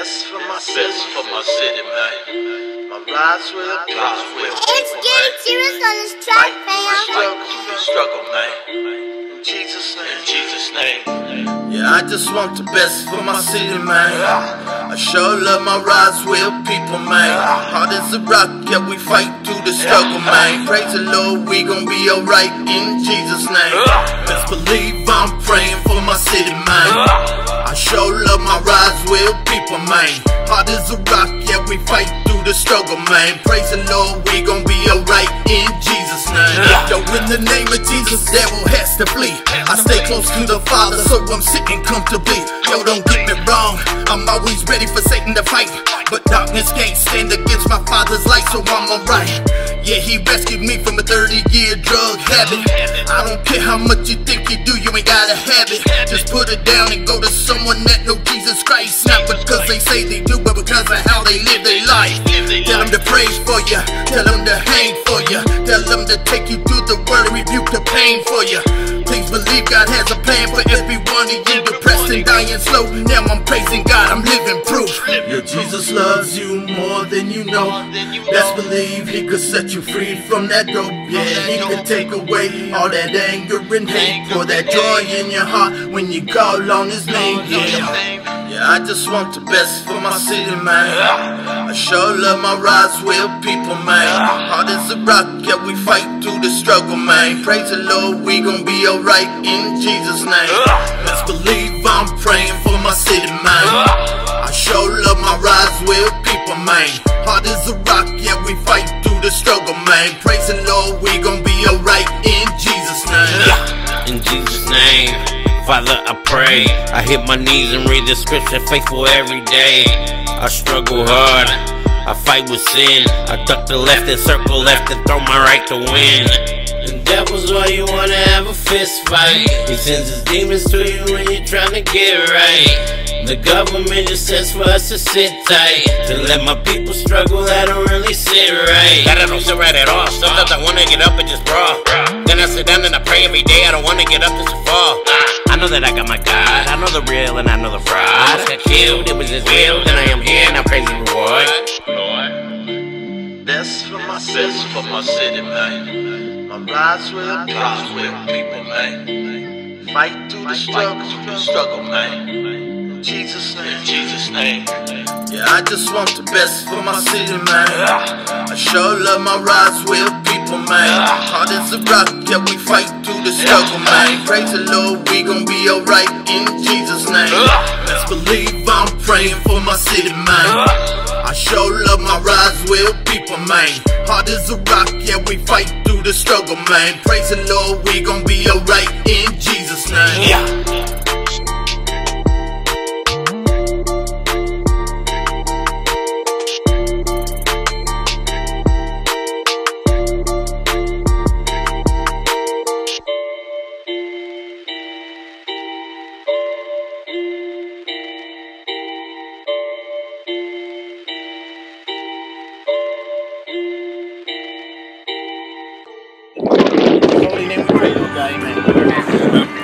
Best for my city, Best for my city, man. my Roswell Rise Roswell It's getting man. serious on this track, Fight fam. Fight through the struggle, man. In Jesus' name. In name. Jesus' name. Yeah, I just want the best for my city, man. I sure love my Roswell people, man. Hard as a rock, yeah, we fight through the struggle, man. Praise the Lord, we gon' be alright in Jesus' name. Best believe I'm praying for my city, man. I show love my Roswell people, man. Hard as a rock, yeah, we fight through the struggle, man. Praise the Lord, we gon' be alright in Jesus' name. Yo, in the name of Jesus, devil has to flee. I stay close to the Father, so I'm sitting comfortably. Yo, don't get me wrong, I'm always ready for Satan to fight. But darkness can't stand against my Father's light, so I'm alright. Yeah, he rescued me from I don't care how much you think you do, you ain't gotta have it. Just put it down and go to someone that know Jesus Christ. Not they say they do, but because of how they live their life. Tell them to praise for you, tell them to hang for you, tell them to take you through the word and rebuke the pain for you. Please believe God has a plan for every one of you. Depressed and dying slow. Now I'm praising God, I'm living proof. Yeah, Jesus loves you more than you know. Best believe He could set you free from that dope. Yeah, He could take away all that anger and hate. Pour that joy in your heart when you call on His name. Yeah. I just want the best for my city, man. I sure love my Roswell people, man. Hard as a rock, yeah, we fight through the struggle, man. Praise the Lord, we gon' be alright in Jesus' name. Best believe I'm praying for my city, man. I sure love my Roswell people, man. Hard as a rock, yeah, we fight through the struggle, man. Praise the Lord, we gon' be alright in Jesus' name. In Jesus' name, Father, I pray. I hit my knees and read the scripture faithful every day. I struggle hard. I fight with sin. I duck to left and circle left and throw my right to win. And devil's why you wanna have a fist fight. He sends his demons to you when you're trying to get right. The government just says for us to sit tight. To let my people struggle, I don't really sit right. God, I don't sit right at all. Sometimes I wanna get up and just brawl. Then I sit down and I pray every day. I don't wanna get up just to fall. I know that I got my God. I know the real and I know the fraud. I almost got killed. It was his will. Then I am here. Now praise the reward. Lord. Best for my city, Best for my city, man. my Roswell Rise with people, man. Fight through the Fight struggle, through the struggle, man. in Jesus' In name. Jesus' name. Yeah, I just want the best for my city, man. I sure love my Roswell people, man. Hard as a rock, yeah, we fight through the struggle, man. Praise the Lord, we gon' be alright in Jesus' name. Best believe I'm praying for my city, man. I sure love my Roswell people, man. Hard as a rock, yeah, we fight through the struggle, man. Praise the Lord, we gon' be alright in Jesus' name. Yeah. Holy